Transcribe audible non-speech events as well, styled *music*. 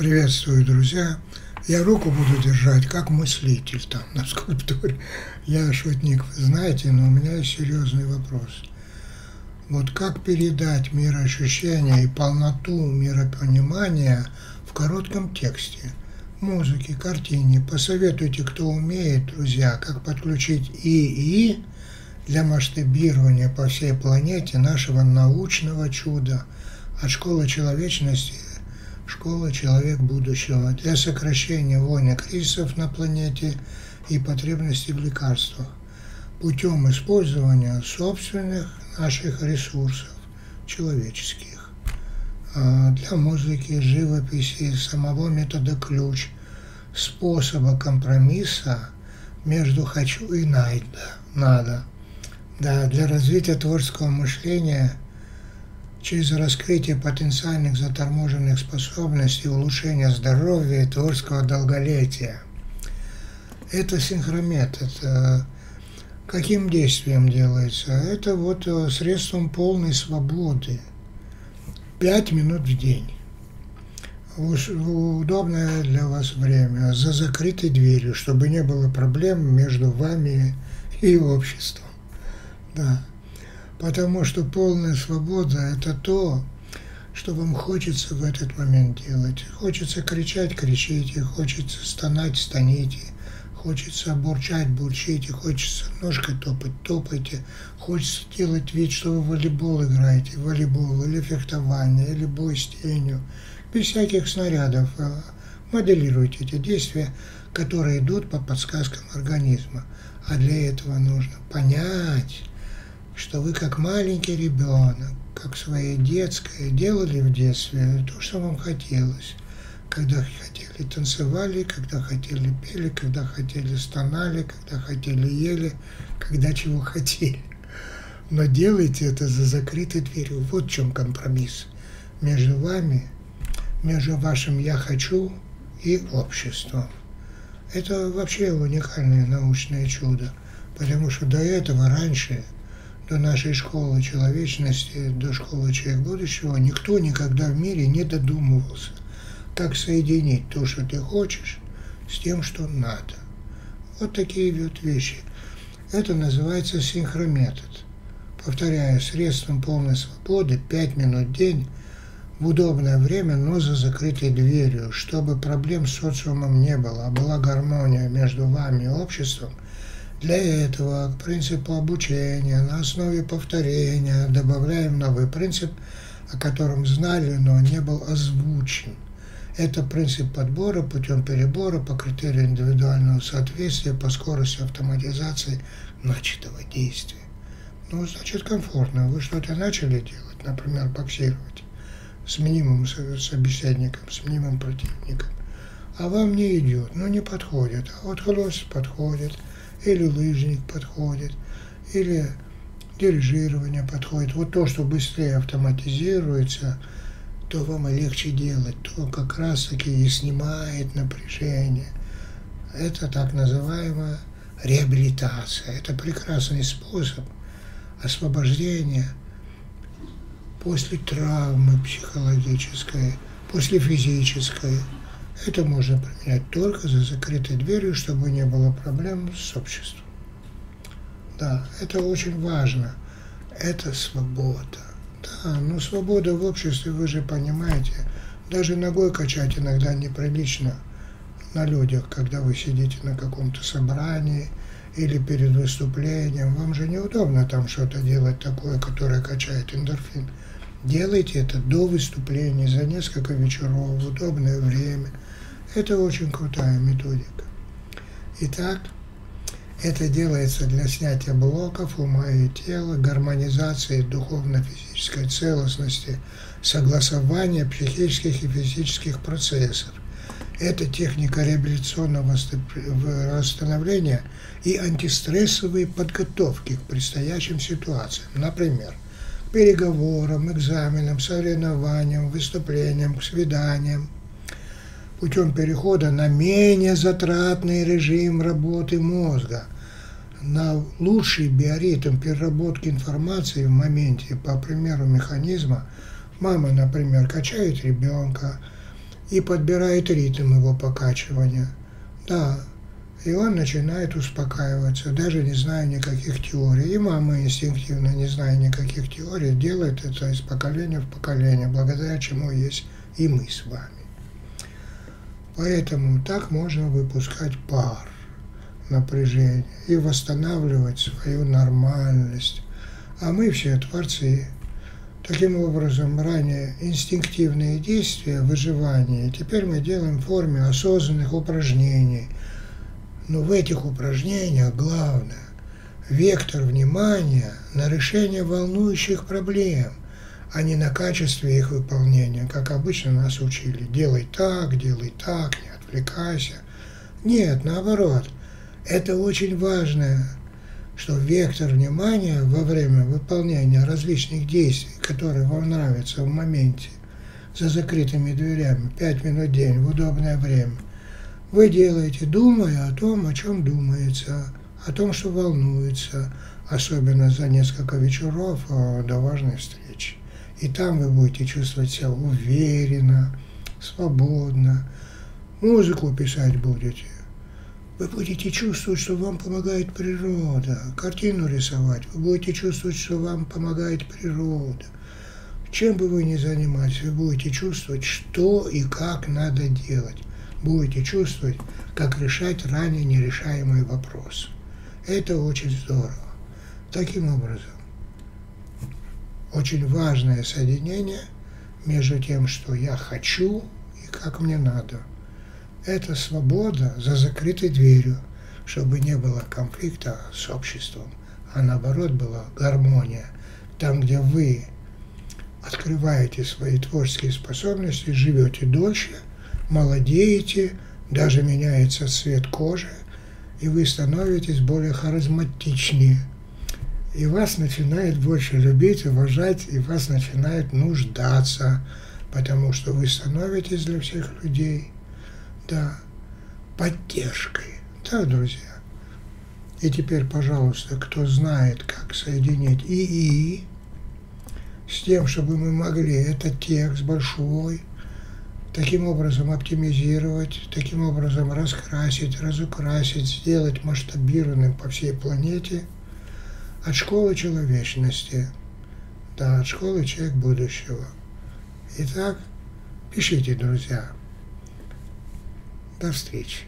Приветствую, друзья. Я руку буду держать, как мыслитель там на скульптуре. Я шутник, знаете, но у меня есть серьезный вопрос. Вот как передать мироощущение и полноту миропонимания в коротком тексте, музыке, картине? Посоветуйте, кто умеет, друзья, как подключить ИИ для масштабирования по всей планете нашего научного чуда от школы человечности школа «Человек будущего» для сокращения войны кризисов на планете и потребностей в лекарствах путем использования собственных наших ресурсов человеческих а, для музыки, живописи, самого метода ключ, способа компромисса между «хочу» и «надо». надо. Да, для развития творческого мышления – через раскрытие потенциальных заторможенных способностей, улучшение здоровья и творческого долголетия. Это синхромет, это каким действием делается? Это вот э, средством полной свободы. Пять минут в день. Удобное для вас время, за закрытой дверью, чтобы не было проблем между вами и обществом. Да. Потому что полная свобода – это то, что вам хочется в этот момент делать. Хочется кричать – кричите, хочется стонать – стоните, хочется бурчать – бурчите, хочется ножкой топать – топайте, хочется делать вид, что вы в волейбол играете, в волейбол или фехтование, или бой с тенью. Без всяких снарядов а моделируйте эти действия, которые идут по подсказкам организма. А для этого нужно понять, что вы как маленький ребенок, как своей детской, делали в детстве то, что вам хотелось. Когда хотели, танцевали, когда хотели, пели, когда хотели, стонали, когда хотели, ели, когда чего *laughs* хотели. Но делайте это за закрытой дверью. Вот в чем компромисс между вами, между вашим «я хочу» и обществом. Это вообще уникальное научное чудо, потому что до этого раньше – до нашей школы человечности, до школы человек будущего, никто никогда в мире не додумывался, как соединить то, что ты хочешь, с тем, что надо. Вот такие вот вещи. Это называется синхрометод. Повторяю, средством полной свободы 5 минут в день в удобное время, но за закрытой дверью, чтобы проблем с социумом не было, а была гармония между вами и обществом – для этого к принципу обучения на основе повторения добавляем новый принцип, о котором знали, но не был озвучен. Это принцип подбора путем перебора по критерию индивидуального соответствия по скорости автоматизации начатого действия. Ну, значит, комфортно. Вы что-то начали делать, например, боксировать с минимумом собеседником, с минимумом противником, а вам не идет, ну, не подходит, а вот хлост подходит – или лыжник подходит, или дирижирование подходит. Вот то, что быстрее автоматизируется, то вам и легче делать, то как раз-таки и снимает напряжение. Это так называемая реабилитация. Это прекрасный способ освобождения после травмы психологической, после физической, это можно применять только за закрытой дверью, чтобы не было проблем с обществом. Да, это очень важно. Это свобода. Да, но свобода в обществе, вы же понимаете, даже ногой качать иногда неприлично на людях, когда вы сидите на каком-то собрании или перед выступлением. Вам же неудобно там что-то делать такое, которое качает эндорфин. Делайте это до выступления, за несколько вечеров, в удобное время – это очень крутая методика. Итак, это делается для снятия блоков ума и тела, гармонизации духовно-физической целостности, согласования психических и физических процессов. Это техника реабилитационного восстановления и антистрессовой подготовки к предстоящим ситуациям. Например, переговорам, экзаменам, соревнованиям, выступлениям, к свиданиям – путем перехода на менее затратный режим работы мозга, на лучший биоритм переработки информации в моменте, по примеру механизма, мама, например, качает ребенка, и подбирает ритм его покачивания. Да, и он начинает успокаиваться, даже не зная никаких теорий. И мама инстинктивно, не зная никаких теорий, делает это из поколения в поколение, благодаря чему есть и мы с вами. Поэтому так можно выпускать пар, напряжение и восстанавливать свою нормальность. А мы все творцы. Таким образом, ранее инстинктивные действия выживания теперь мы делаем в форме осознанных упражнений – но в этих упражнениях главное – вектор внимания на решение волнующих проблем, а не на качестве их выполнения, как обычно нас учили. Делай так, делай так, не отвлекайся. Нет, наоборот. Это очень важно, что вектор внимания во время выполнения различных действий, которые вам нравятся в моменте, за закрытыми дверями, 5 минут в день, в удобное время – вы делаете, думая о том, о чем думается, о том, что волнуется, особенно за несколько вечеров э, до важной встречи. И там вы будете чувствовать себя уверенно, свободно. Музыку писать будете. Вы будете чувствовать, что вам помогает природа. Картину рисовать. Вы будете чувствовать, что вам помогает природа. Чем бы вы ни занимались, вы будете чувствовать, что и как надо делать будете чувствовать, как решать ранее нерешаемый вопрос. Это очень здорово. Таким образом, очень важное соединение между тем, что я хочу и как мне надо. Это свобода за закрытой дверью, чтобы не было конфликта с обществом, а наоборот была гармония. Там, где вы открываете свои творческие способности, живете дольше – молодеете, даже меняется цвет кожи, и вы становитесь более харизматичнее. И вас начинает больше любить, уважать, и вас начинает нуждаться, потому что вы становитесь для всех людей, да, поддержкой. Да, друзья? И теперь, пожалуйста, кто знает, как соединить ИИ с тем, чтобы мы могли этот текст большой, таким образом оптимизировать, таким образом раскрасить, разукрасить, сделать масштабированным по всей планете от школы человечности, да, от школы человек будущего. Итак, пишите, друзья. До встречи.